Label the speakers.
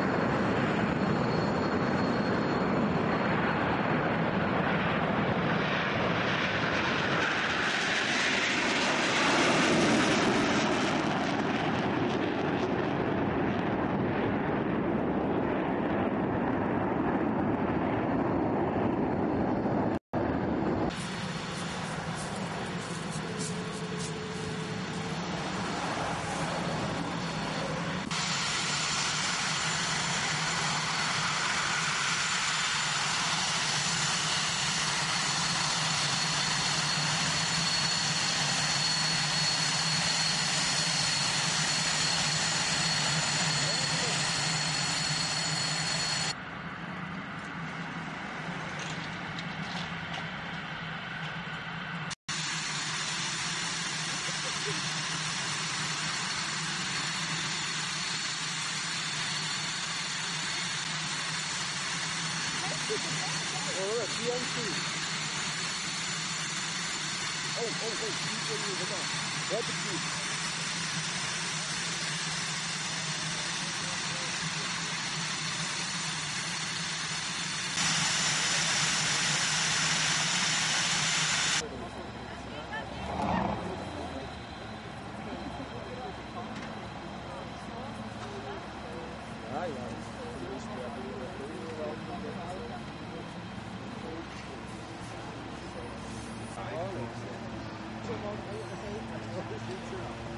Speaker 1: Nation. 我的天气。哦哦哦，今天你什么？い不及。
Speaker 2: Ay, ay.
Speaker 3: 方，还有个黑。